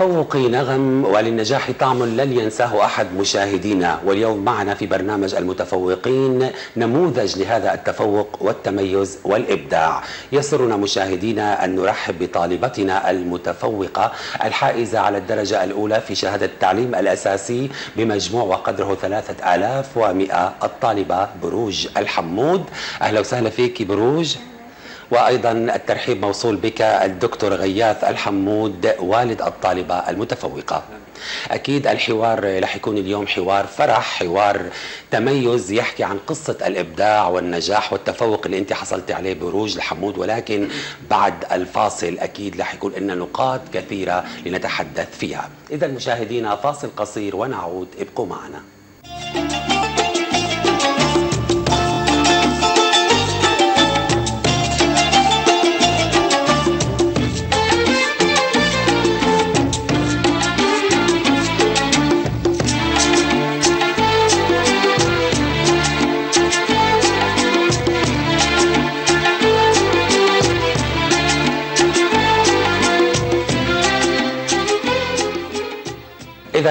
للتفوق نغم وللنجاح طعم لن ينساه أحد مشاهدينا. واليوم معنا في برنامج المتفوقين نموذج لهذا التفوق والتميز والإبداع. يسرنا مشاهدينا أن نرحب بطالبتنا المتفوقة الحائزة على الدرجة الأولى في شهادة التعليم الأساسي بمجموع وقدره 3100 الطالبة بروج الحمود. أهلا وسهلا فيك بروج. وأيضا الترحيب موصول بك الدكتور غياث الحمود والد الطالبة المتفوقة. أكيد الحوار رح يكون اليوم حوار فرح حوار تميز يحكي عن قصة الإبداع والنجاح والتفوق اللي أنت حصلتي عليه بروج الحمود. ولكن بعد الفاصل أكيد رح يكون لنا نقاط كثيرة لنتحدث فيها. اذا مشاهدينا فاصل قصير ونعود. ابقوا معنا.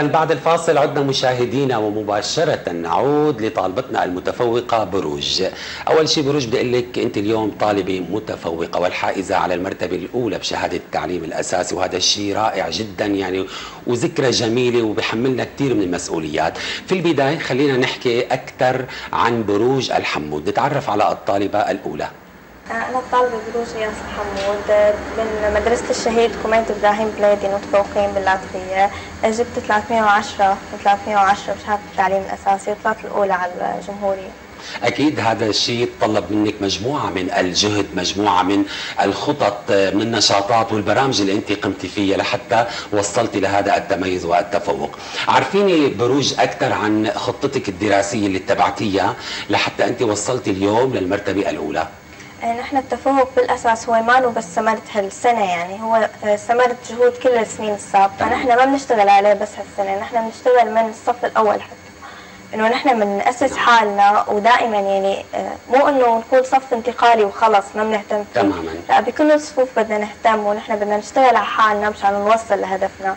بعد الفاصل عدنا مشاهدينا ومباشرة نعود لطالبتنا المتفوقة بروج. أول شيء بروج بدي أقول لك أنت اليوم طالبة متفوقة والحائزة على المرتبة الأولى بشهادة التعليم الأساسي وهذا الشيء رائع جدا يعني وذكرى جميلة وبحملنا كثير من المسؤوليات. في البداية خلينا نحكي أكثر عن بروج الحمود، نتعرف على الطالبة الأولى. أنا طالبة بروج ياس حمود. من مدرسة الشهيد كميت إبراهيم بلادي متفوقين باللاذقية جبت 310 310 بشهادة التعليم الأساسي وطلعت الأولى على الجمهورية. أكيد هذا الشيء طلب منك مجموعة من الجهد مجموعة من الخطط من النشاطات والبرامج اللي أنت قمتي فيها لحتى وصلتي لهذا التميز والتفوق. عارفيني بروج أكثر عن خطتك الدراسية اللي اتبعتيها لحتى أنت وصلتي اليوم للمرتبة الأولى. نحن التفوق بالأساس هو ما بس ثمرة هالسنة يعني هو ثمرة جهود كل السنين السابقة. نحن ما بنشتغل عليه بس هالسنة نحن بنشتغل من الصف الأول حتى. إنه نحن بنأسس حالنا ودائما يعني مو إنه نكون صف انتقالي وخلص ما بنهتم فيه. تماما. لا بكل الصفوف بدنا نهتم ونحن بدنا نشتغل على حالنا مشان نوصل لهدفنا.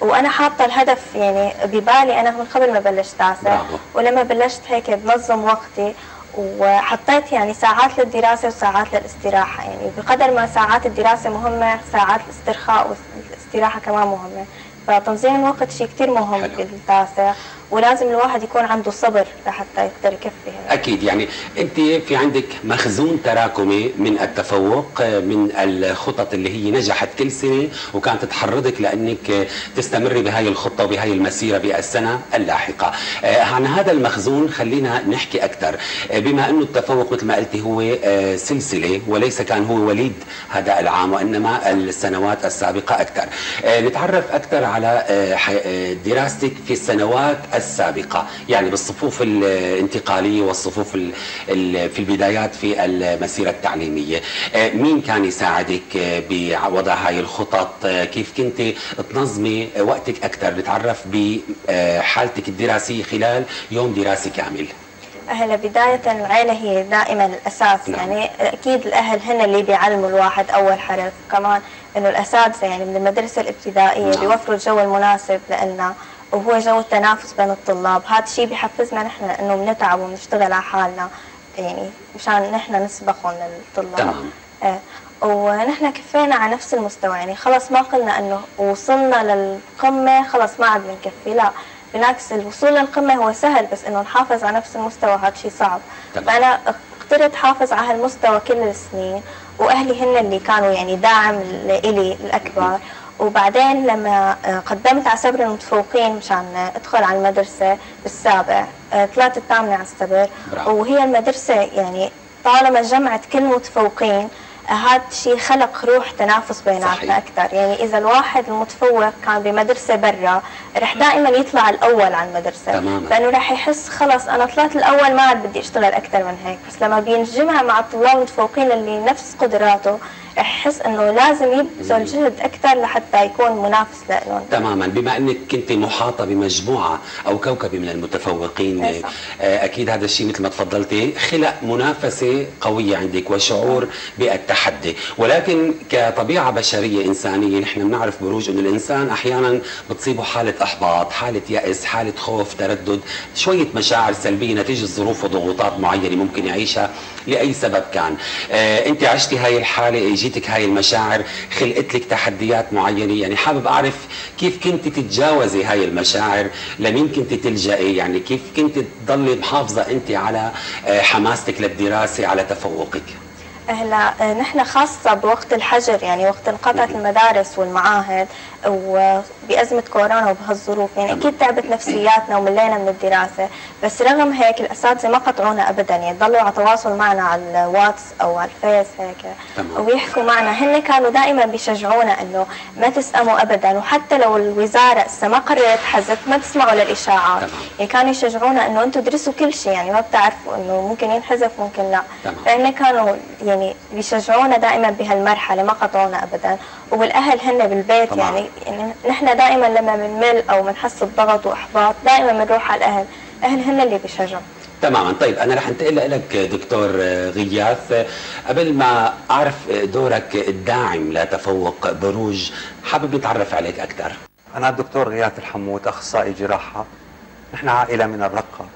وأنا حاطة الهدف يعني ببالي أنا من قبل ما بلشت تاسع ولما بلشت هيك بنظم وقتي وحطيت يعني ساعات للدراسة وساعات للاستراحة يعني بقدر ما ساعات الدراسة مهمة ساعات الاسترخاء والاستراحة كمان مهمة. فتنظيم الوقت شيء كثير مهم في التاسع ولازم الواحد يكون عنده صبر لحتى يقدر يكفي أكيد يعني أنت في عندك مخزون تراكمي من التفوق من الخطط اللي هي نجحت كل سنة وكانت تحرضك لأنك تستمري بهاي الخطة وبهاي المسيرة بالسنة اللاحقة. عن هذا المخزون خلينا نحكي أكثر. بما أنه التفوق مثل ما قلتي هو سلسلة وليس كان هو وليد هذا العام وإنما السنوات السابقة أكثر. نتعرف أكثر على دراستك في السنوات السابقة. يعني بالصفوف الانتقالية والصفوف في البدايات في المسيرة التعليمية. مين كان يساعدك بوضع هاي الخطط؟ كيف كنت تنظمي وقتك أكثر؟ نتعرف بحالتك الدراسية خلال يوم دراسي كامل. هلا بداية العيلة هي دائما الأساس. نعم. يعني أكيد الأهل هن اللي بيعلموا الواحد أول حرف. كمان إنه الأساتذة يعني من المدرسة الابتدائية نعم. بيوفروا الجو المناسب لنا وهو جو التنافس بين الطلاب. هذا الشيء بحفزنا نحن إنه بنتعب وبنشتغل على حالنا. يعني مشان نحن نسبقهم للطلاب. تمام. آه. ونحن كفينا على نفس المستوى. يعني خلص ما قلنا إنه وصلنا للقمة خلص ما عاد بنكفي. لا بالعكس الوصول للقمة هو سهل بس إنه نحافظ على نفس المستوى هذا شيء صعب. تمام. فأنا قدرت احافظ على هالمستوى كل السنين وأهلي هن اللي كانوا يعني داعم لإلي الأكبر. وبعدين لما قدمت على سبر المتفوقين مشان ادخل على المدرسة بالسابع طلعت الثامنة على السبر وهي المدرسة يعني طالما جمعت كل المتفوقين هذا الشيء خلق روح تنافس بيناتنا أكثر. يعني إذا الواحد المتفوق كان بمدرسة برا رح دائما يطلع الأول على المدرسة. تماما. لأنه رح يحس خلص أنا طلعت الأول ما عاد بدي أشتغل أكثر من هيك. بس لما بينجمع مع الطلاب المتفوقين اللي نفس قدراته أحس إنه لازم يبذل جهد أكثر لحتى يكون منافس لهم تماما. بما إنك كنت محاطة بمجموعة أو كوكبه من المتفوقين إيه. آه، أكيد هذا الشيء مثل ما تفضلتي خلق منافسة قوية عندك وشعور بالتحدي. ولكن كطبيعة بشرية إنسانية نحن بنعرف بروج إنه الإنسان أحيانا بتصيبه حالة أحباط حالة يأس حالة خوف تردد شوية مشاعر سلبية نتيجة ظروف وضغوطات معينة ممكن يعيشها. لأي سبب كان. آه، أنت عشتي هاي الحالة اجيتك هاي المشاعر خلقت لك تحديات معينة. يعني حابب أعرف كيف كنت تتجاوزي هاي المشاعر؟ لمين كنت تلجئي؟ يعني كيف كنت تضلي محافظة أنت على آه، حماستك للدراسة على تفوقك؟ هلا آه، نحن خاصة بوقت الحجر يعني وقت انقطعت المدارس والمعاهد وبأزمة كورونا وبهالظروف يعني. أكيد تعبت نفسياتنا وملينا من الدراسة بس رغم هيك الأساتذة ما قطعونا أبدا يعني ضلوا على تواصل معنا على الواتس أو على الفيس هيك. ويحكوا معنا هن كانوا دائما بيشجعونا إنه ما تسأموا أبدا وحتى لو الوزارة هسه ما قررت حذف ما تسمعوا للإشاعات تمام. يعني كانوا يشجعونا إنه أنتم درسوا كل شيء يعني ما بتعرفوا إنه ممكن ينحذف ممكن لا. فإن كانوا يعني بيشجعونا دائما بهالمرحلة ما قطعونا أبدا. والأهل هن بالبيت طبعاً. يعني, يعني نحن دائما لما بنمل أو بنحس بضغط وإحباط دائما بنروح على الأهل. الأهل هن اللي بيشجعوا. تماما. طيب أنا رح انتقل لك دكتور غياث. قبل ما أعرف دورك الداعم لتفوق بروج حابب نتعرف عليك أكثر أنا الدكتور غياث الحمود أخصائي جراحة. نحن عائلة من الرقة.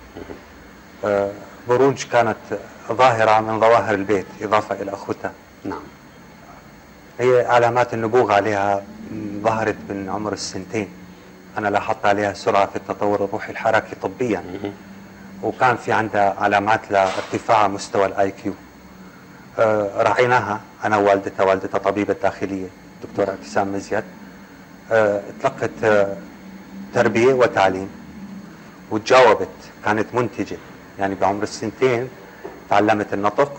آه، بروج كانت ظاهرة من ظواهر البيت إضافة إلى أخوتها. نعم. هي علامات النبوغ عليها ظهرت من عمر السنتين. أنا لاحظت عليها سرعة في التطور الروحي الحركي طبيا. وكان في عندها علامات لارتفاع مستوى ال IQ. راعيناها أنا ووالدتها والدتها طبيبة داخلية دكتورة ابتسام مزيد. آه، تلقت آه، تربية وتعليم. وتجاوبت كانت منتجة. يعني بعمر السنتين تعلمت النطق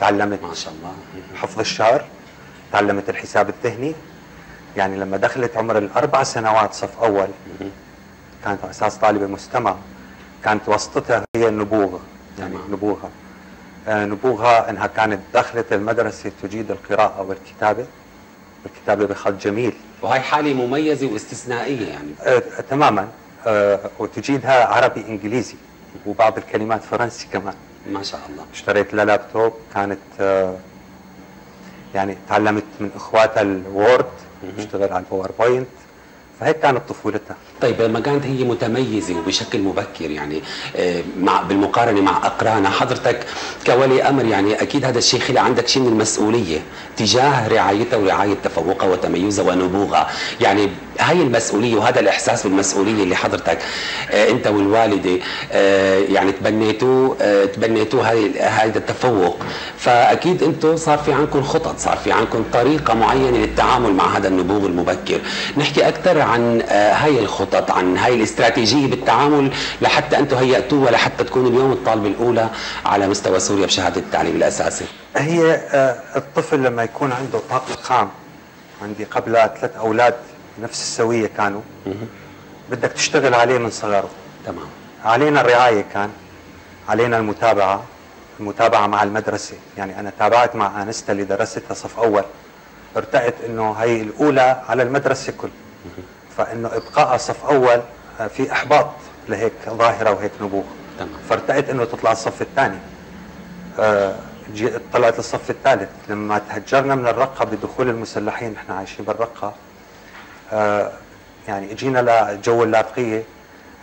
تعلمت ما شاء الله. حفظ الشعر تعلمت الحساب الذهني يعني لما دخلت عمر الأربع سنوات صف أول كانت على أساس طالبه مستمع كانت واسطتها هي النبوغ يعني تمام. نبوغها آه، نبوغها إنها كانت دخلت المدرسة تجيد القراءة والكتابة الكتابه بخط جميل. وهي حالة مميزة واستثنائية يعني. آه، تماما. آه، وتجيدها عربي إنجليزي. وبعض الكلمات فرنسي كمان. ما شاء الله. اشتريت لها لابتوب كانت آه، يعني تعلمت من إخواتها ال Word تشتغل على ال PowerPoint فهيك كانت طفولتها. طيب لما كانت هي متميزة وبشكل مبكر يعني آه، مع بالمقارنة مع أقرانها حضرتك كولي أمر يعني أكيد هذا الشيء خلق عندك شيء من المسؤولية تجاه رعايتها ورعاية تفوقها وتميزها ونبوغها يعني هاي المسؤولية وهذا الإحساس بالمسؤولية اللي حضرتك آه، أنت والوالدة آه، يعني تبنيتوه تبنيتوه هذا التفوق. فأكيد أنتم صار في عندكم خطط صار في عندكم طريقة معينة للتعامل مع هذا النبوغ المبكر. نحكي أكثر عن هاي الخطط عن هاي الاستراتيجية بالتعامل لحتى أنتم هيأتوها لحتى تكونوا اليوم الطالبه الأولى على مستوى سوريا بشهادة التعليم الأساسي. هي آه، الطفل لما يكون عنده طاقة خام عندي قبل ثلاث أولاد نفس السوية كانوا بدك تشتغل عليه من صغره. تمام. علينا الرعاية كان علينا المتابعة المتابعة مع المدرسة. يعني أنا تابعت مع آنستا اللي درستها صف أول. ارتأت أنه هي الأولى على المدرسة كل. فإنه إبقاء صف أول آه، في إحباط لهيك ظاهرة وهيك نبوغ. تمام. أنه تطلع الصف الثاني. آه، طلعت الصف الثالث. لما تهجرنا من الرقة بدخول المسلحين نحن عايشين بالرقة. آه، يعني اجينا لجو اللاذقية.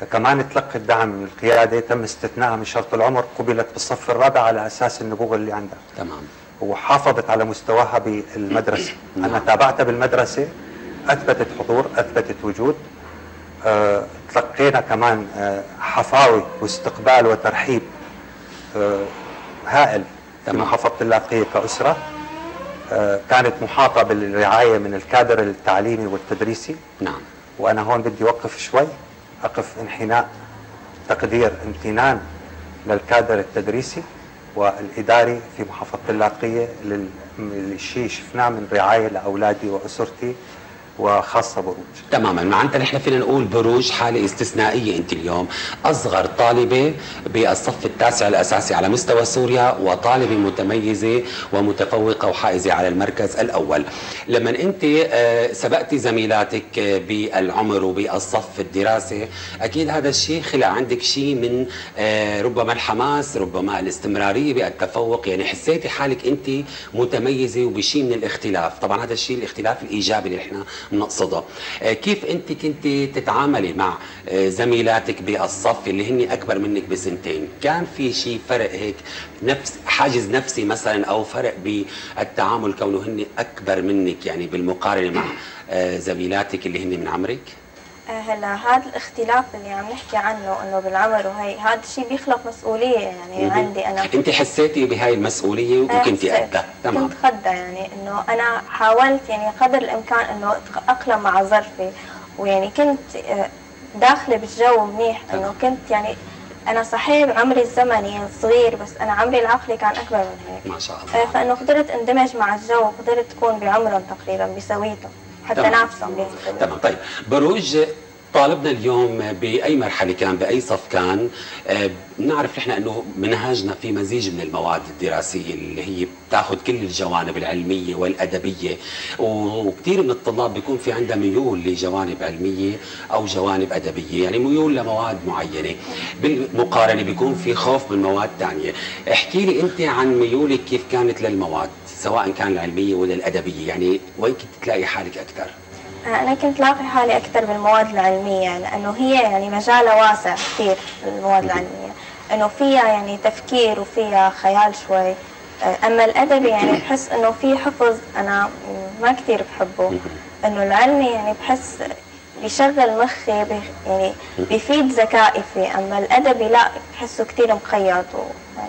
آه، كمان تلقت دعم من القيادة تم استثنائها من شرط العمر. قبلت بالصف الرابع على أساس النبوغ اللي عندها. تمام. وحافظت على مستواها بالمدرسة. أنا نعم. تابعتها بالمدرسة. أثبتت حضور أثبتت وجود. آه، تلقينا كمان آه، حفاوي واستقبال وترحيب آه، هائل في تمام. محافظة اللاذقية كأسرة. آه، كانت محاطة بالرعاية من الكادر التعليمي والتدريسي. نعم. وأنا هون بدي اوقف شوي أقف انحناء تقدير امتنان للكادر التدريسي والإداري في محافظة اللاذقيه لل- للشيء شفناه من رعاية لأولادي وأسرتي. وخاصة بروج. تماما. معناتها نحن فينا نقول بروج حالة استثنائية أنت اليوم. أصغر طالبة بالصف التاسع الأساسي على مستوى سوريا وطالبة متميزة ومتفوقة وحائزة على المركز الأول. لما أنت آه، سبقتي زميلاتك آه، بالعمر وبالصف الدراسي أكيد هذا الشيء خلق عندك شيء من آه، ربما الحماس ربما الاستمرارية بالتفوق. يعني حسيتي حالك أنت متميزة وبشيء من الاختلاف. طبعا هذا الشيء الاختلاف الإيجابي اللي إحنا بنقصده آه، كيف انت كنت تتعاملي مع آه، زميلاتك بالصف اللي هن أكبر منك بسنتين؟ كان في شيء فرق هيك نفس حاجز نفسي مثلا أو فرق بالتعامل كونه هن أكبر منك يعني بالمقارنة مع آه، زميلاتك اللي هن من عمرك؟ هلا هذا الاختلاف اللي عم نحكي عنه إنه بالعمر وهي هذا الشيء بيخلق مسؤولية يعني عندي أنا. أنت حسيتي بهاي المسؤولية وكنتي حسيت. قدها. تمام. كنت خدة يعني إنه أنا حاولت يعني قدر الإمكان إنه أتأقلم مع ظرفي ويعني كنت آه، داخلة بالجو منيح. إنه كنت يعني أنا صحيح بعمري الزمني يعني صغير بس أنا عمري العقلي كان أكبر من هيك ما شاء آه، الله فإنه قدرت اندمج مع الجو وقدرت اكون بعمرهم تقريبا بسويتهم حتى بهالسبب. تمام. طيب بروج طالبنا اليوم بأي مرحلة كان بأي صف كان؟ آه، بنعرف نحن إنه منهاجنا في مزيج من المواد الدراسية اللي هي بتاخذ كل الجوانب العلمية والأدبية. وكثير من الطلاب بيكون في عندها ميول لجوانب علمية أو جوانب أدبية يعني ميول لمواد معينة. بالمقارنة بيكون في خوف من مواد ثانية احكي لي أنت عن ميولك كيف كانت للمواد؟ سواء كان العلميه ولا الأدبية يعني وين كنت تلاقي حالك أكثر؟ أنا كنت لاقي حالي أكثر بالمواد العلمية لأنه هي يعني مجالها واسع كثير المواد العلمية. إنه فيها يعني تفكير وفيها خيال شوي. أما الأدبي يعني بحس إنه في حفظ أنا ما كثير بحبه. إنه العلمي يعني بحس بيشغل مخي بي يعني بيفيد ذكائي فيه. أما الأدبي لا بحسه كثير مقيد و...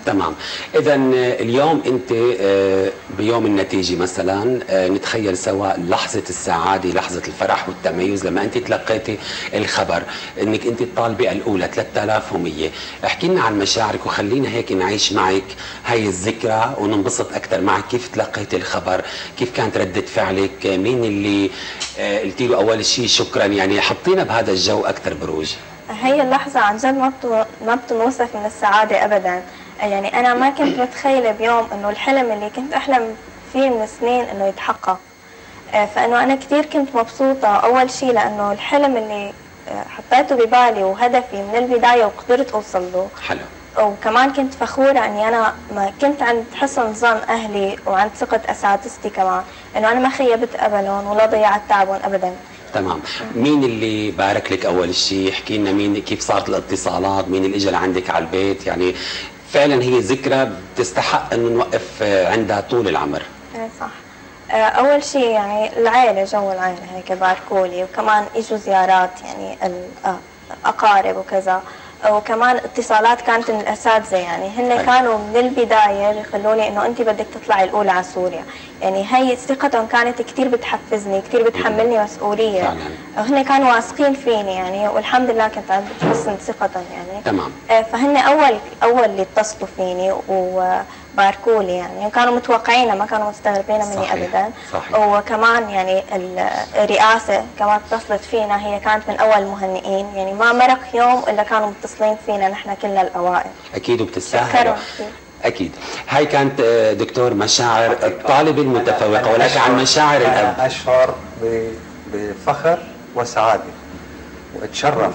تمام. اذا اليوم أنت آه، بيوم النتيجة مثلا آه، نتخيل سوا لحظة السعادة لحظة الفرح والتميز. لما أنت تلقيتي الخبر إنك أنت الطالبة الأولى 3100 احكي لنا عن مشاعرك وخلينا هيك نعيش معك هاي الذكرى وننبسط أكثر معك. كيف تلقيتي الخبر؟ كيف كانت ردة فعلك؟ مين اللي آه، قلتي له أول شيء شكرا؟ يعني حطينا بهذا الجو أكثر بروج. هي اللحظة عن جد ما ما بتنوصف من السعادة أبدا. يعني أنا ما كنت متخيلة بيوم إنه الحلم اللي كنت أحلم فيه من سنين إنه يتحقق. آه، فإنه أنا كثير كنت مبسوطة أول شيء لأنه الحلم اللي آه، حطيته ببالي وهدفي من البداية وقدرت أوصل له. حلو. وكمان كنت فخورة إني أنا ما كنت عند حسن ظن أهلي وعند ثقة أساتذتي كمان. إنه أنا ما خيبت ابلهم ولا ضيعت تعبهم ابدا. تمام. مين اللي بارك لك أول شيء احكي لنا مين كيف صارت الاتصالات؟ مين اللي اجى لعندك على البيت؟ يعني فعلا هي ذكرى بتستحق إنه نوقف آه، عندها طول العمر. إيه صح. آه، أول شيء يعني العائلة جو العائلة هيك باركولي وكمان اجوا زيارات يعني الأقارب وكذا. وكمان اتصالات كانت من الأساتذة يعني. هن حلو. كانوا من البداية بيخلوني إنه انت بدك تطلعي الأولى على سوريا. يعني هي ثقتهم كانت كثير بتحفزني كثير بتحملني مسؤولية. فعلاً. وهن كانوا واثقين فيني يعني والحمد لله كنت عند حسن ثقتهم يعني. تمام. آه، فهن أول أول اللي اتصلوا فيني وباركوا لي يعني. كانوا متوقعين ما كانوا مستغربين مني صحيح، ابدا. صحيح. وكمان يعني ال- الرئاسة كمان اتصلت فينا هي كانت من أول المهنئين. يعني ما مرق يوم إلا كانوا متصلين فينا نحن كلنا الأوائل. أكيد وبتستاهل. أكيد. هاي كانت آه، دكتور مشاعر الطالبه المتفوقة ولكن عن مشاعر الأب. ب- بفخر وسعادة وأتشرف.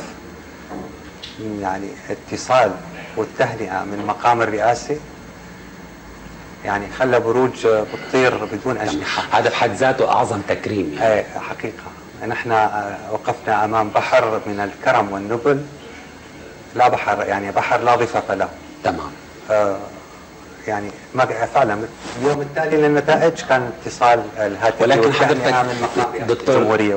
يعني اتصال والتهنئة من مقام الرئاسة يعني خلى بروج بتطير بدون أجنحة هذا بحد ذاته أعظم تكريم يعني. إيه حقيقة. نحن آه، وقفنا أمام بحر من الكرم والنبل. لا بحر يعني بحر لا ضفة له. تمام. يعني ما فعلا. اليوم التالي للنتائج كان اتصال الهاتف ولكن حضرتك دكتور كولي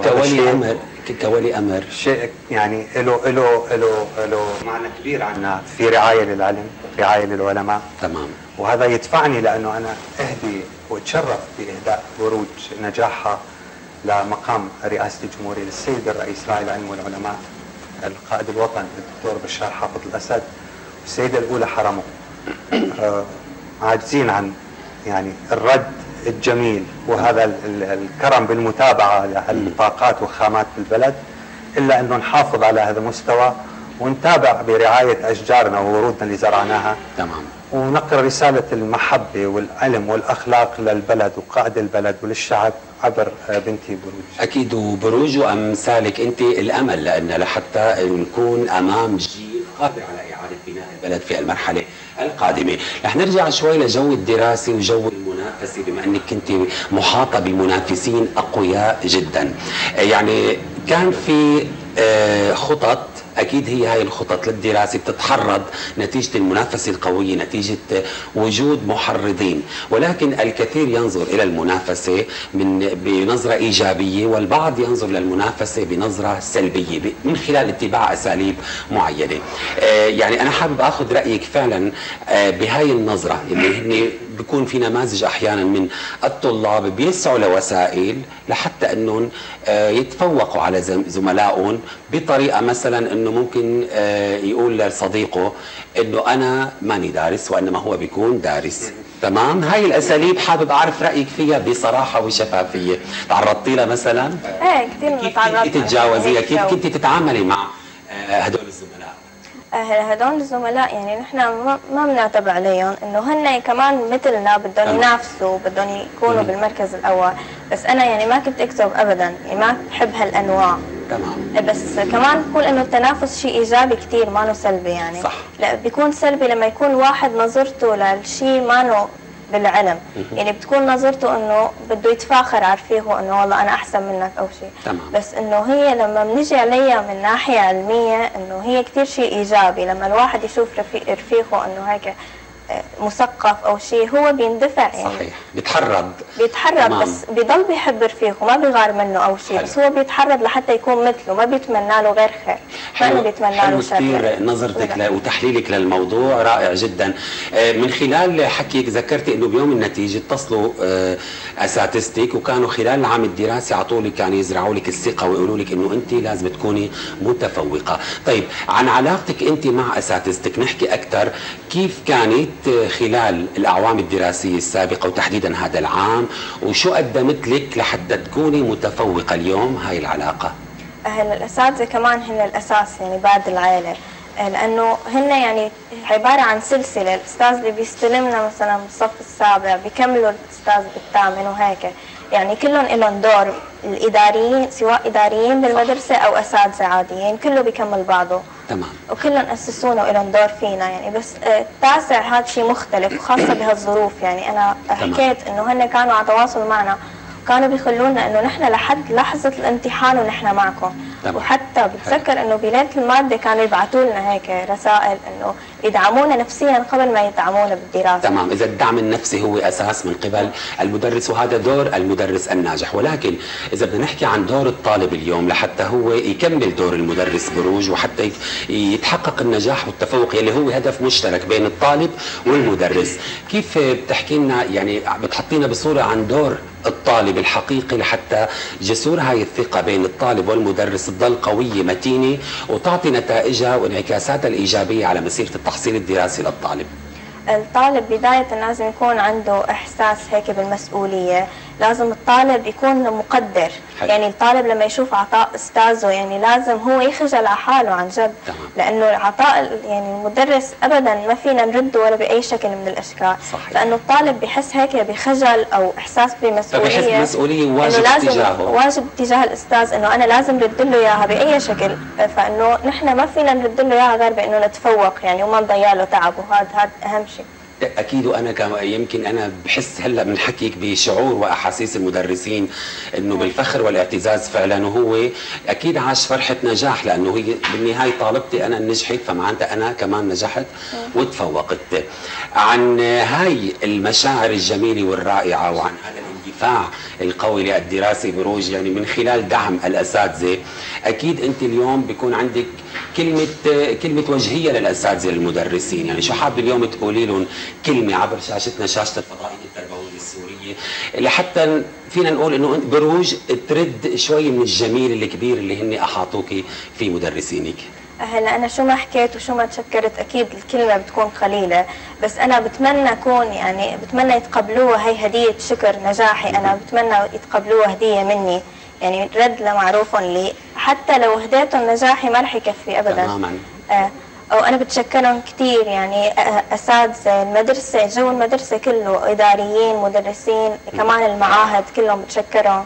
أمر كولي أمر. شيء يعني له له له له معنى كبير عنا في رعاية للعلم، رعاية للعلماء، تمام. وهذا يدفعني لأنه أنا أهدي وأتشرف بإهداء بروج نجاحها لمقام رئاسة الجمهورية للسيد الرئيس راعي العلم والعلماء القائد الوطني الدكتور بشار حافظ الأسد. والسيده الأولى حرمه. آه، عاجزين عن يعني الرد الجميل وهذا ال- ال- الكرم بالمتابعة لهالطاقات وخامات البلد إلا أنه نحافظ على هذا المستوى ونتابع برعاية أشجارنا وورودنا اللي زرعناها. تمام. ونقل رسالة المحبة والعلم والأخلاق للبلد وقائد البلد وللشعب عبر آه، بنتي بروج. أكيد وبروج وامثالك أنت الأمل لأن لحتى نكون أمام جيل قادر على إعادة بناء البلد في المرحلة القادمة، رح نرجع شوي لجو الدراسة وجو المنافسة بما إنك كنت محاطة بمنافسين أقوياء جدا. يعني كان في آه، خطط أكيد هي هاي الخطط للدراسة بتتحرض نتيجة المنافسة القوية نتيجة وجود محرضين. ولكن الكثير ينظر إلى المنافسة من بنظرة إيجابية والبعض ينظر للمنافسه بنظرة سلبية من خلال اتباع أساليب معينة. آه، يعني أنا حابب آخذ رأيك فعلا آه، بهاي النظرة اللي هن بيكون في نماذج أحيانا من الطلاب بيسعوا لوسائل لحتى أنهم آه، يتفوقوا على زم- زملائهم بطريقة مثلا إنه ممكن آه، يقول لصديقه إنه أنا ماني دارس وإنما هو بيكون دارس. تمام؟ هاي الأساليب حابب أعرف رأيك فيها بصراحة وشفافية. تعرضتي لها مثلا؟ إيه كثير كيف متعرض كنت تتجاوزيها؟ كيف كنت تتعاملي مع آه، هدول هدول الزملاء يعني نحن ما ما بنعتب عليهم إنه هن كمان مثلنا بدهم. ينافسوا بدهم يكونوا بالمركز الأول. بس أنا يعني ما كنت اكتب ابدا يعني ما بحب هالأنواع. تمام. بس كمان بقول إنه التنافس شيء إيجابي كثير ما سلبي يعني. صح. لا بيكون سلبي لما يكون واحد نظرته للشيء ما بالعلم. يعني بتكون نظرته إنه بده يتفاخر على رفيقه إنه والله أنا أحسن منك أو شيء. تمام. بس إنه هي لما بنجي عليها من ناحية علمية إنه هي كثير شيء إيجابي. لما الواحد يشوف رفيق رفيقه إنه هيك مثقف أو شيء هو بيندفع يعني صحيح بتحرض بيتحرك تمام. بس بيضل بيحب رفيقه ما بيغار منه أو شيء حلو. بس هو بيتحرك لحتى يكون مثله ما بيتمنى له غير خير ما انه بيتمنى له حلو شر كثير. نظرتك. ل- وتحليلك للموضوع رائع جدا آه، من خلال حكيك ذكرتي إنه بيوم النتيجة اتصلوا آه، أساتذتك وكانوا خلال العام الدراسي على طول يعني يزرعوا لك الثقة ويقولوا لك إنه أنت لازم تكوني متفوقة طيب عن علاقتك أنت مع أساتذتك نحكي أكثر كيف كانت خلال الأعوام الدراسية السابقة وتحديدا هذا العام وشو قدمت لك لحتى تكوني متفوقة اليوم هاي العلاقة؟ هلا الأساتذة كمان هن الأساس يعني بعد العائلة. آه، لأنه هن يعني عبارة عن سلسلة. الأستاذ اللي بيستلمنا مثلا بالصف السابع بيكملوا الأستاذ بالثامن وهيك. يعني كلهم لهم دور الإداريين سواء إداريين بالمدرسة أو أساتذة عاديين كله بيكمل بعضه. تمام وكلهم اسسونا ولهم دور فينا يعني بس آه، التاسع هذا شيء مختلف وخاصة بهالظروف يعني أنا تمام. حكيت إنه هن كانوا على تواصل معنا كانوا بيخلونا إنه نحن لحد لحظة الامتحان ونحن معكم تمام. وحتى بتذكر إنه بليلة المادة كانوا يبعثوا لنا هيك رسائل إنه يدعمونا نفسيا قبل ما يدعمونا بالدراسة. تمام. إذا الدعم النفسي هو أساس من قبل المدرس وهذا دور المدرس الناجح. ولكن إذا بدنا نحكي عن دور الطالب اليوم لحتى هو يكمل دور المدرس بروج وحتى يتحقق النجاح والتفوق يلي هو هدف مشترك بين الطالب والمدرس. كيف بتحكي لنا يعني بتحطينا بصورة عن دور الطالب الحقيقي لحتى جسور هاي الثقة بين الطالب والمدرس تضل قوية متينة وتعطي نتائجها وانعكاساتها الإيجابية على مسيرة التحصيل الدراسي للطالب؟ الطالب بداية لازم يكون عنده إحساس هيك بالمسؤولية. لازم الطالب يكون مقدر حلو. يعني الطالب لما يشوف عطاء أستاذه يعني لازم هو يخجل على حاله عن جد تمام. لأنه عطاء يعني المدرس أبدا ما فينا نرده ولا بأي شكل من الأشكال صحيح. لأنه الطالب بحس هيك بخجل أو إحساس بمسؤولية فبحس بمسؤولية إنه واجب لازم تجاهه. واجب تجاه الأستاذ إنه أنا لازم رد له إياها بأي شكل فإنه نحن ما فينا نرد له إياها غير بإنه نتفوق يعني وما نضيع له تعبه هذا هذا أهم شيء أكيد وأنا كمان يمكن أنا بحس هلأ من حكيك بشعور وأحاسيس المدرسين إنه بالفخر والاعتزاز فعلا وهو أكيد عاش فرحة نجاح لأنه هي بالنهاية طالبتي أنا نجحت فمعناتها أنا كمان نجحت وتفوقت. عن هاي المشاعر الجميلة والرائعة وعن هذا الاندفاع القوي للدراسة بروج يعني من خلال دعم الأساتذة. أكيد أنت اليوم بيكون عندك كلمة كلمة وجهية للأساتذة المدرسين. يعني شو حابه اليوم تقولي لهم كلمة عبر شاشتنا شاشة الفضائية التربوية السورية؟ لحتى فينا نقول إنه بروج ترد شوي من الجميل الكبير اللي هن احاطوك في مدرسينك. هلا أنا شو ما حكيت وشو ما تشكرت أكيد الكلمة بتكون قليلة. بس أنا بتمنى أكون يعني بتمنى يتقبلوها. هي هدية شكر نجاحي. أنا بتمنى يتقبلوها هدية مني. يعني رد لمعروف لي. حتى لو هديتهم نجاحي ما رح يكفي ابدا. تماما. آه. أو أنا بتشكرهم كثير يعني آه، أساتذة المدرسة جو المدرسة كله إداريين مدرسين كمان المعاهد كلهم بتشكرهم.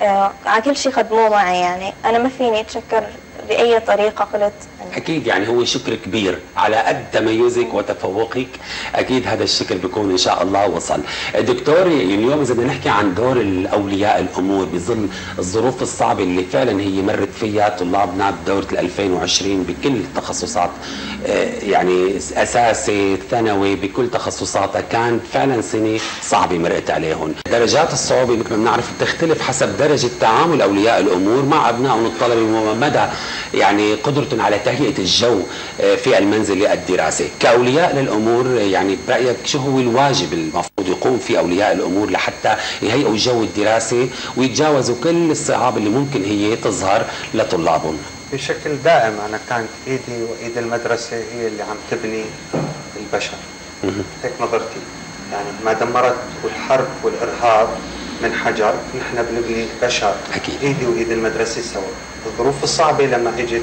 آه على كل شيء خدموه معي يعني. أنا ما فيني أتشكر بأي طريقة قلت؟ أكيد يعني هو شكر كبير على قد تميزك وتفوقك. أكيد هذا الشكر بيكون إن شاء الله وصل. دكتور اليوم إذا بدنا نحكي عن دور الأولياء الأمور بظل الظروف الصعبة اللي فعلا هي مرت فيها طلابنا بدورة 2020 بكل التخصصات. يعني أساسي ثانوي بكل تخصصاتها كان فعلا سنة صعبة مرقت عليهم درجات الصعوبة مثل ما بنعرف بتختلف حسب درجة تعامل أولياء الأمور مع أبنائهم الطلبة ومدى يعني قدرتهم على تهيئة الجو آه، في المنزل الدراسي كأولياء للأمور آه، يعني برأيك شو هو الواجب المفروض يقوم فيه أولياء الأمور لحتى يهيئوا الجو الدراسي ويتجاوزوا كل الصعاب اللي ممكن هي تظهر لطلابهم؟ بشكل دائم أنا كانت إيدي وإيد المدرسة هي اللي عم تبني البشر. هيك نظرتي. يعني ما دمرت الحرب والإرهاب من حجر نحن بنبني بشر أكيد. إيدي وإيد المدرسة سوا. الظروف الصعبة لما إجت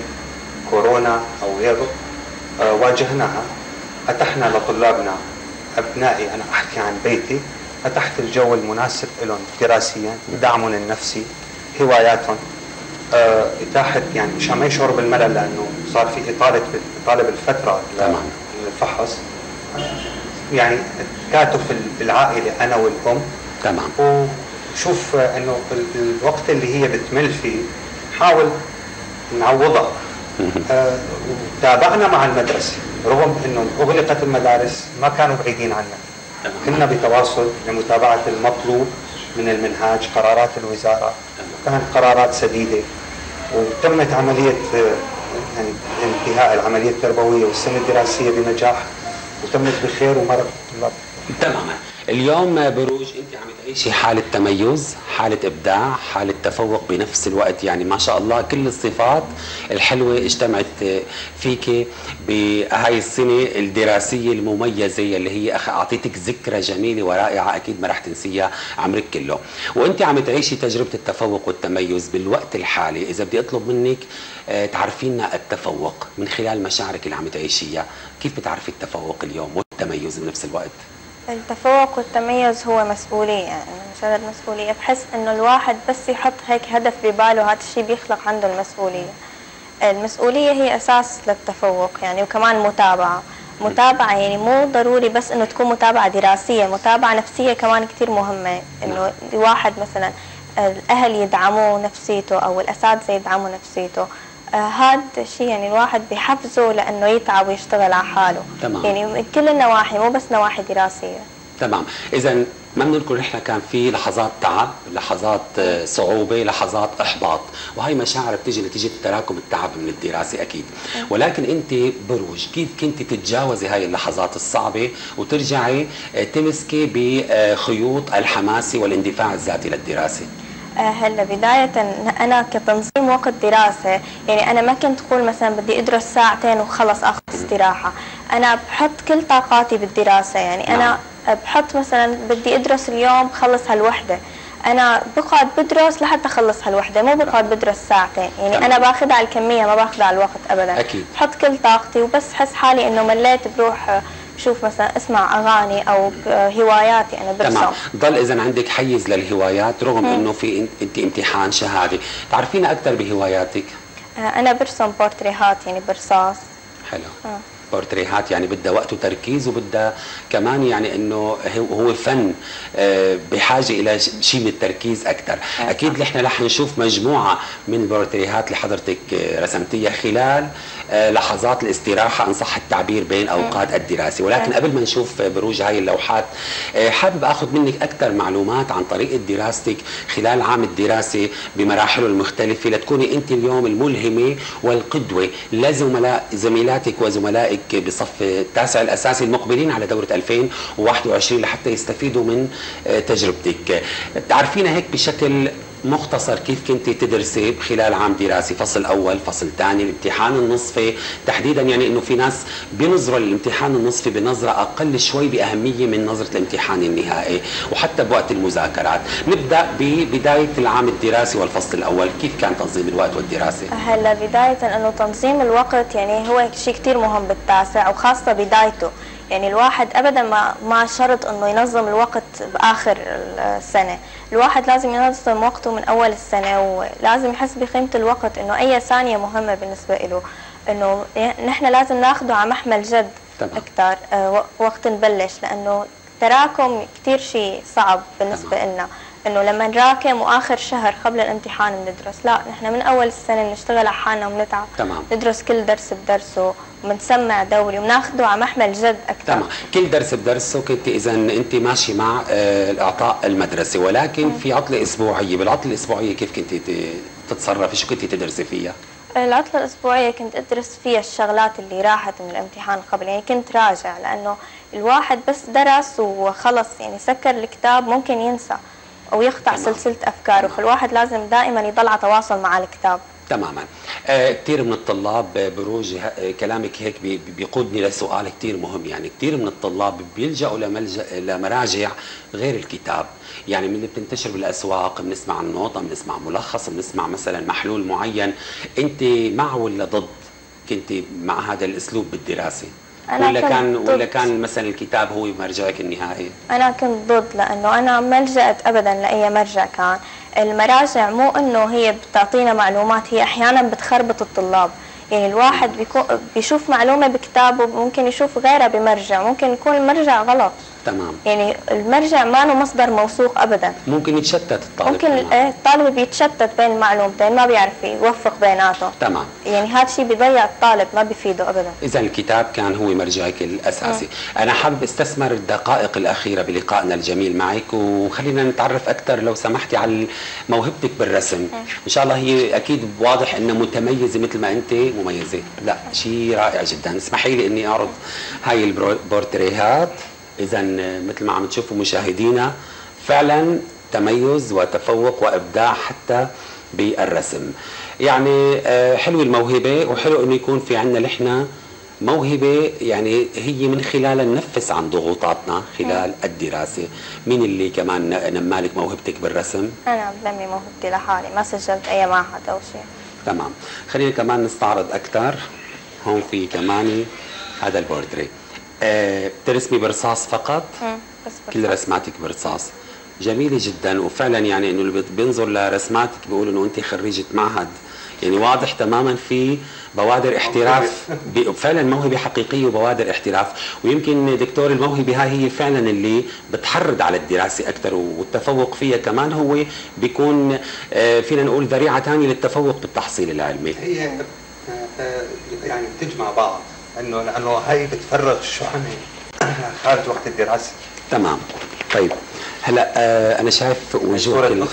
كورونا أو غيره آه، واجهناها. أتحنا لطلابنا أبنائي أنا أحكي عن بيتي. فتحت الجو المناسب لهم دراسيا دعمهم النفسي هواياتهم. إتاحة يعني مشان ما يشعروا بالملل لأنه صار في إطالة إطالة بالفترة تمام. للفحص. يعني التكاتف العائله أنا والأم. تمام. وشوف إنه ال- الوقت اللي هي بتمل فيه نحاول نعوضها. آه، وتابعنا مع المدرسة. رغم إنه أغلقت المدارس ما كانوا بعيدين عنا. كنا بتواصل لمتابعة المطلوب من المنهاج قرارات الوزارة. كانت قرارات سديدة. وتمت عملية آه، انتهاء العملية التربوية والسنة الدراسية بنجاح وتمت بخير ومرت تماما. اليوم بروج انت عم تعيشي حالة تميز حالة إبداع حالة تفوق بنفس الوقت. يعني ما شاء الله كل الصفات الحلوة اجتمعت فيك بهاي السنة الدراسية المميزة اللي هي أعطيتك ذكرى جميلة ورائعة أكيد ما رح تنسيها عمرك كله وأنت عم تعيشي تجربة التفوق والتميز بالوقت الحالي. إذا بدي أطلب منك آه، تعرفينا التفوق من خلال مشاعرك اللي عم تعيشيها. كيف بتعرفي التفوق اليوم والتميز بنفس الوقت؟ التفوق والتميز هو مسؤولية يعني مجرد مسؤولية بحس إنه الواحد بس يحط هيك هدف بباله هذا الشيء بيخلق عنده المسؤولية. المسؤولية هي أساس للتفوق يعني وكمان متابعة. متابعة يعني مو ضروري بس إنه تكون متابعة دراسية متابعة نفسية كمان كتير مهمة. إنه الواحد مثلا الأهل يدعموا نفسيته أو الأساتذة يدعموا نفسيته. هذا الشيء يعني الواحد بيحفزه لأنه يتعب ويشتغل على حاله. تمام. يعني من كل النواحي مو بس نواحي دراسية. تمام. اذا ما بنقول نحن كان في لحظات تعب لحظات آه، صعوبة لحظات إحباط. وهي مشاعر بتيجي نتيجة تراكم التعب من الدراسة أكيد. ولكن أنت بروج كيف كنت تتجاوزي هاي اللحظات الصعبة وترجعي آه، تمسكي بخيوط الحماسة والاندفاع الذاتي للدراسة؟ آه، هلا بداية أنا كتنظيم وقت دراسة يعني أنا ما كنت أقول مثلا بدي أدرس ساعتين وخلص أخذ استراحة. أنا بحط كل طاقاتي بالدراسة يعني أنا بحط مثلا بدي أدرس اليوم بخلص هالوحدة. أنا بقعد بدرس لحتى أخلص هالوحدة مو بقعد بدرس ساعتين. يعني تمام. أنا باخذها على الكمية ما باخذها على الوقت أبدا. أكيد. بحط كل طاقتي وبس حس حالي إنه مليت بروح بشوف مثلا اسمع أغاني أو آه، هواياتي أنا برسم تمام ضل اذا عندك حيز للهوايات رغم إنه في إنت امتحان شهادي. تعرفينا أكثر بهواياتك؟ آه، أنا برسم بورتريهات يعني برصاص. حلو. آه. بورتريهات يعني بدها وقت وتركيز وبدها كمان يعني إنه هو- فن آه، بحاجة إلى شيء من التركيز أكثر أكيد نحن رح نشوف مجموعة من البورتريهات اللي حضرتك آه، رسمتيها خلال آه، لحظات الاستراحة إن صح التعبير بين أوقات الدراسة. ولكن قبل ما نشوف بروج هاي اللوحات حابب آخذ منك أكثر معلومات عن طريقة دراستك خلال عام الدراسة بمراحله المختلفة لتكوني أنت اليوم الملهمة والقدوة لزملاء زميلاتك وزملائك بصف التاسع الأساسي المقبلين على دورة 2021 لحتى يستفيدوا من آه، تجربتك. تعرفينا هيك بشكل مختصر كيف كنت تدرسي خلال عام دراسي؟ فصل أول فصل ثاني الامتحان النصفي. تحديدا يعني إنه في ناس بينظروا للامتحان النصفي بنظرة أقل شوي بأهمية من نظرة الامتحان النهائي وحتى بوقت المذاكرات. نبدأ ببداية العام الدراسي والفصل الأول. كيف كان تنظيم الوقت والدراسة؟ هلا بداية انه تنظيم الوقت يعني هو شيء كثير مهم بالتاسع وخاصة بدايته. يعني الواحد ابدا ما ما شرط إنه ينظم الوقت بآخر السنة الواحد لازم ينظم وقته من أول السنة ولازم يحس بقيمة الوقت إنه أي ثانية مهمة بالنسبة له إنه نحن لازم ناخذه على محمل جد. أكثر آه، وقت نبلش لأنه تراكم كثير شيء صعب بالنسبة تمام. لنا إنه لما نراكم وآخر شهر قبل الامتحان بندرس لا نحن من أول السنة بنشتغل على حالنا وبنتعب تمام. ندرس كل درس بدرسه وبنسمع دوري وبناخده على محمل جد أكثر. تمام. كل درس بدرسه كنت إذا انت ماشي مع آه، الاعطاء المدرسي ولكن في عطلة أسبوعية. بالعطلة الأسبوعية كيف كنت تتصرفي؟ شو كنت تدرسي فيها؟ العطلة الأسبوعية كنت أدرس فيها الشغلات اللي راحت من الامتحان قبل. يعني كنت راجع لأنه الواحد بس درس وخلص. يعني سكر الكتاب ممكن ينسى أو يقطع. سلسلة أفكاره. فالواحد لازم دائما يضل على تواصل مع الكتاب. تماما. آه كثير من الطلاب بروج آه، كلامك هيك بي- بي- بيقودني لسؤال كثير مهم. يعني كثير من الطلاب بيلجأوا لملجأ لمراجع غير الكتاب. يعني من اللي بتنتشر بالأسواق بنسمع عن نوطه بنسمع ملخص بنسمع مثلا محلول معين. أنت مع ولا ضد؟ كنت مع هذا الأسلوب بالدراسة؟ أنا ولا كان ولا ضد. كان مثلا الكتاب هو مرجعك النهائي؟ أنا كنت ضد لأنه أنا ما لجأت أبدا لأي مرجع كان. المراجع مو إنه هي بتعطينا معلومات هي أحيانا بتخربط الطلاب. يعني الواحد بيشوف معلومة بكتابه ممكن يشوف غيرها بمرجع ممكن يكون المرجع غلط. تمام. يعني المرجع ما له مصدر موثوق ابدا. ممكن يتشتت الطالب ممكن. إيه، الطالب بيتشتت بين المعلومتين ما بيعرف يوفق بيناتهم تمام. يعني هذا الشيء بيضيع الطالب ما بيفيده ابدا. إذا الكتاب كان هو مرجعك الأساسي. أنا حابب أستثمر الدقائق الأخيرة بلقائنا الجميل معك وخلينا نتعرف أكثر لو سمحتي على موهبتك بالرسم. إن شاء الله هي أكيد واضح أنها متميزة مثل ما أنت مميزة. لا شيء رائع جدا. اسمحي لي أني أعرض هاي البورتريهات إذا مثل ما عم تشوفوا مشاهدينا فعلا تميز وتفوق وإبداع حتى بالرسم. يعني آه، حلو الموهبة وحلو أنه يكون في عندنا نحن موهبة يعني هي من خلالها ننفس عن ضغوطاتنا خلال الدراسة. مين اللي كمان نمالك موهبتك بالرسم؟ أنا بنمي موهبتي لحالي ما سجلت أي معهد أو شيء. تمام. خلينا كمان نستعرض أكثر هون في كمان هذا البورتري آه، بترسمي برصاص فقط؟ مم، بس كل رسماتك برصاص. جميلة جدا. وفعلا يعني إنه اللي بينظر لرسماتك بيقول إنه أنت خريجة معهد. يعني واضح تماما في بوادر احتراف. فعلا موهبة حقيقية وبوادر احتراف. ويمكن دكتور الموهبة هاي هي فعلا اللي بتحرض على الدراسة أكثر والتفوق فيها كمان هو بيكون آه، فينا نقول ذريعة ثانية للتفوق بالتحصيل العلمي. هي آه، آه، يعني بتجمع بعض. انه لأنه هي بتفرغ الشحنه خارج وقت الدراسة. تمام. طيب. هلا آه أنا شايف وجوه صورة كل.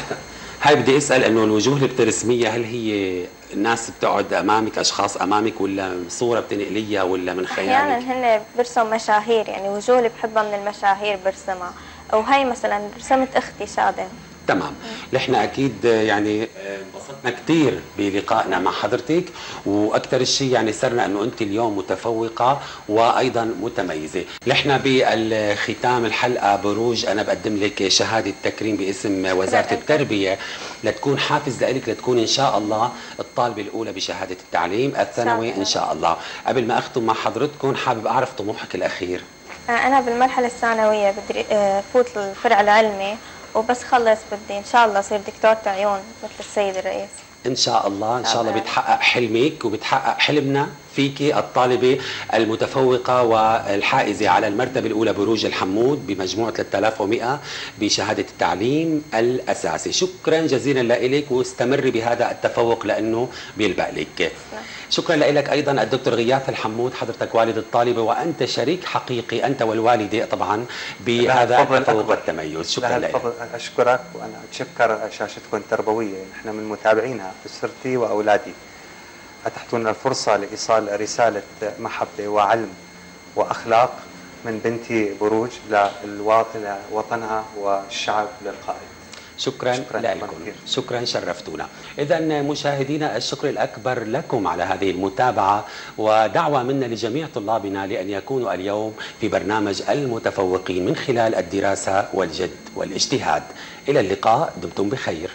هاي بدي أسأل إنه الوجوه اللي بترسميها هل هي الناس بتقعد أمامك أشخاص أمامك ولا صورة بتنقليها ولا من أحيانا خيالك هن برسم مشاهير يعني وجوه اللي بحبها من المشاهير برسمها. أو هي مثلا رسمت أختي شادن تمام. نحن أكيد آه، يعني آه، انبسطنا كثير بلقائنا مع حضرتك وأكثر شيء يعني سرنا أنه أنت اليوم متفوقة وأيضا متميزة. نحن بالختام الحلقة بروج أنا بقدم لك شهادة تكريم باسم وزارة. التربية. لتكون حافز لك لتكون إن شاء الله الطالبة الأولى بشهادة التعليم الثانوي إن شاء الله. قبل ما أختم مع حضرتكم حابب أعرف طموحك الأخير. أنا بالمرحلة الثانوية بدي آه، فوت الفرع العلمي. وبس خلص بدي إن شاء الله اصير دكتورة عيون مثل السيد الرئيس. إن شاء الله إن شاء الله. بتحقق حلمك وبتحقق حلمنا فيكي الطالبة المتفوقة والحائزة على المرتبة الأولى بروج الحمود بمجموع 3100 بشهادة التعليم الأساسي. شكرا جزيلا لك واستمري بهذا التفوق لأنه بيلبق لك. شكرا لك أيضا الدكتور غياث الحمود حضرتك والد الطالبه وأنت شريك حقيقي أنت والوالده طبعا بهذا التفوق. والتميز شكرا لك. أشكرك وأنا أتشكر شاشتكم التربوية. نحن من متابعينها أسرتي وأولادي. اتحتونا الفرصة لإيصال رسالة محبة وعلم وأخلاق من بنتي بروج لوطنها والشعب للقائد شكرا, شكراً لكم. شكرا شرفتونا. إذا مشاهدينا الشكر الأكبر لكم على هذه المتابعة ودعوة منا لجميع طلابنا لأن يكونوا اليوم في برنامج المتفوقين من خلال الدراسة والجد والاجتهاد. إلى اللقاء دمتم بخير.